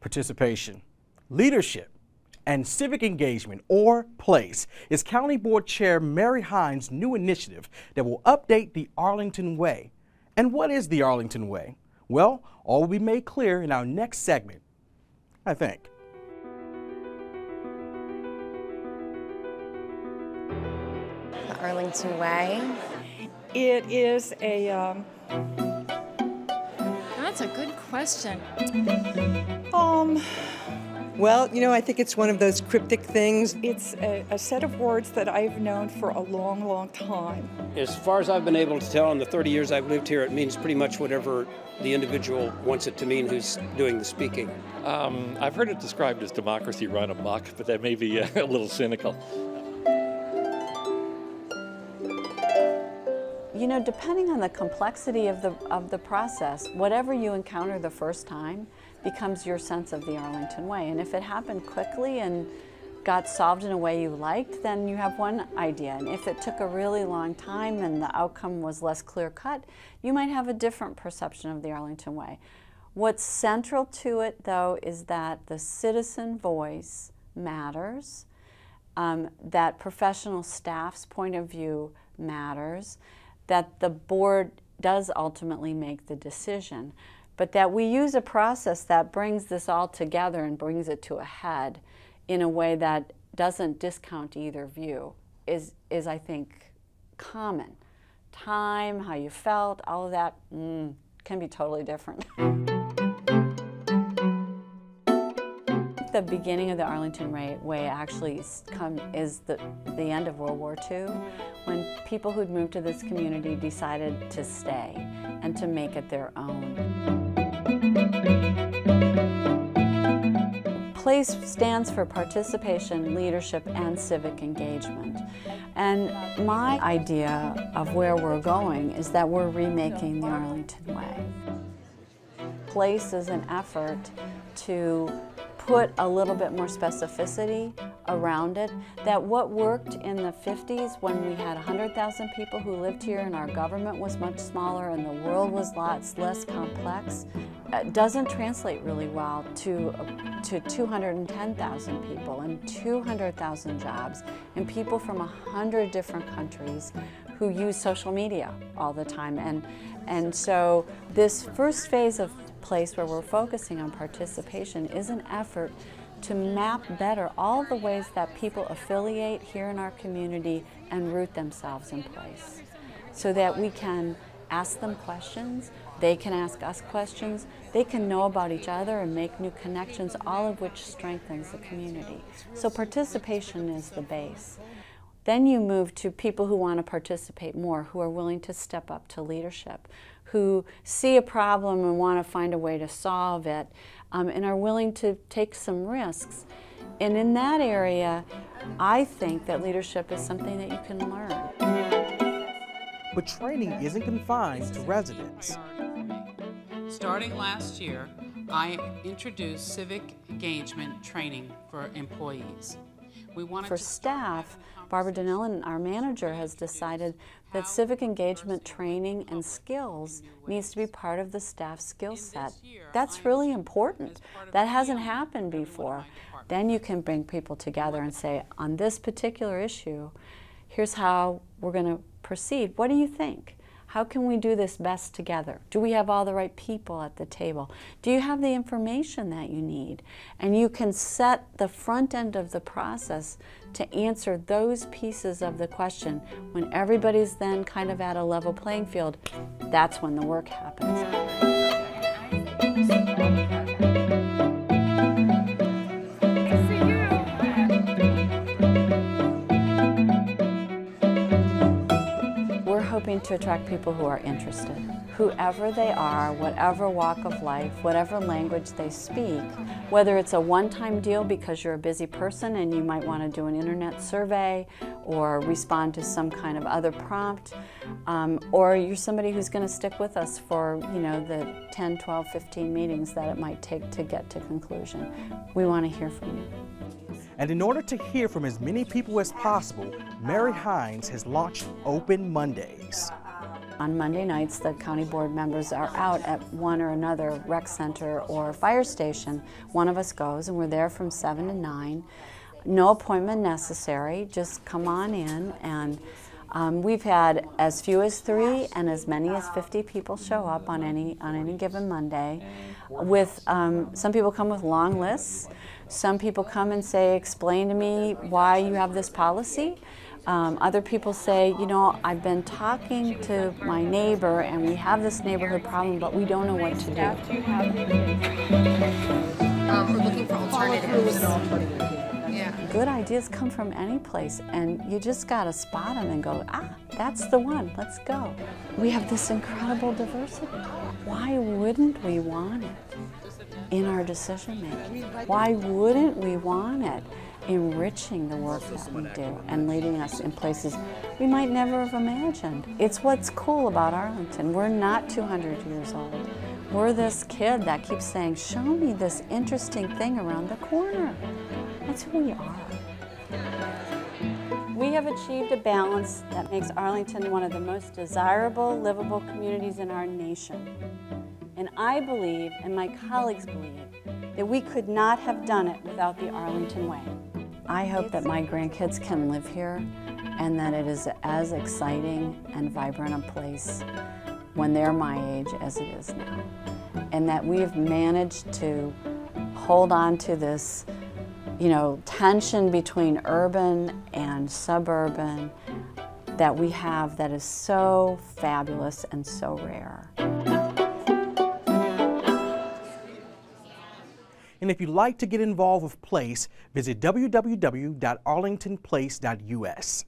participation, leadership, and civic engagement, or PLACE, is County Board Chair Mary Hynes' new initiative that will update the Arlington Way. And what is the Arlington Way? Well, all will be made clear in our next segment, I think. The Arlington Way. It is a um, That's a good question. um, Well, you know, I think it's one of those cryptic things. it's a, a set of words that I've known for a long, long time. As far as I've been able to tell in the 30 years I've lived here, it means pretty much whatever the individual wants it to mean who's doing the speaking. Um, I've heard it described as democracy run amok, but that may be a little cynical. You know, depending on the complexity of the, of the process, whatever you encounter the first time becomes your sense of the Arlington Way. And if it happened quickly and got solved in a way you liked, then you have one idea. And if it took a really long time and the outcome was less clear cut, you might have a different perception of the Arlington Way. What's central to it, though, is that the citizen voice matters, um, that professional staff's point of view matters, that the board does ultimately make the decision, but that we use a process that brings this all together and brings it to a head in a way that doesn't discount either view is, is I think, common. Time, how you felt, all of that mm, can be totally different. the beginning of the Arlington Way, actually come, is the, the end of World War II, when people who'd moved to this community decided to stay and to make it their own. PLACE stands for participation, leadership, and civic engagement. And my idea of where we're going is that we're remaking the Arlington Way. PLACE is an effort to put a little bit more specificity around it. That what worked in the 50s when we had 100,000 people who lived here and our government was much smaller and the world was lots less complex uh, doesn't translate really well to, uh, to 210,000 people and 200,000 jobs and people from 100 different countries who use social media all the time. And, and so this first phase of place where we're focusing on participation is an effort to map better all the ways that people affiliate here in our community and root themselves in place so that we can ask them questions, they can ask us questions, they can know about each other and make new connections, all of which strengthens the community. So participation is the base. Then you move to people who want to participate more, who are willing to step up to leadership, who see a problem and want to find a way to solve it, um, and are willing to take some risks. And in that area, I think that leadership is something that you can learn. But training isn't confined to residents. Starting last year, I introduced civic engagement training for employees. We wanted For to staff, Barbara Donnellan, our manager, has decided that civic engagement training and skills needs to be part of the staff skill set. That's really important. That hasn't happened before. Then you can bring people together and say, on this particular issue, here's how we're going to proceed. What do you think? How can we do this best together? Do we have all the right people at the table? Do you have the information that you need? And you can set the front end of the process to answer those pieces of the question. When everybody's then kind of at a level playing field, that's when the work happens. Hoping to attract people who are interested. Whoever they are, whatever walk of life, whatever language they speak, whether it's a one time deal because you're a busy person and you might want to do an internet survey or respond to some kind of other prompt, um, or you're somebody who's going to stick with us for you know the 10, 12, 15 meetings that it might take to get to conclusion. We want to hear from you. And in order to hear from as many people as possible, Mary Hynes has launched Open Mondays. On Monday nights, the county board members are out at one or another rec center or fire station. One of us goes, and we're there from 7 to 9. No appointment necessary, just come on in. And um, we've had as few as three and as many as 50 people show up on any, on any given Monday. With um, Some people come with long lists. Some people come and say, explain to me why you have this policy. Um, other people say, you know, I've been talking to my neighbor and we have this neighborhood problem, but we don't know what to do. Um, we're looking for alternatives. Yeah. Good ideas come from any place, and you just got to spot them and go, ah, that's the one, let's go. We have this incredible diversity. Why wouldn't we want it in our decision making? Why wouldn't we want it enriching the work that we do and leading us in places we might never have imagined. It's what's cool about Arlington. We're not 200 years old. We're this kid that keeps saying, show me this interesting thing around the corner. That's who we are. We have achieved a balance that makes Arlington one of the most desirable, livable communities in our nation. And I believe, and my colleagues believe, that we could not have done it without the Arlington Way. I hope that my grandkids can live here and that it is as exciting and vibrant a place when they're my age as it is now. And that we've managed to hold on to this, you know, tension between urban and suburban that we have that is so fabulous and so rare. And if you'd like to get involved with PLACE, visit www.arlingtonplace.us.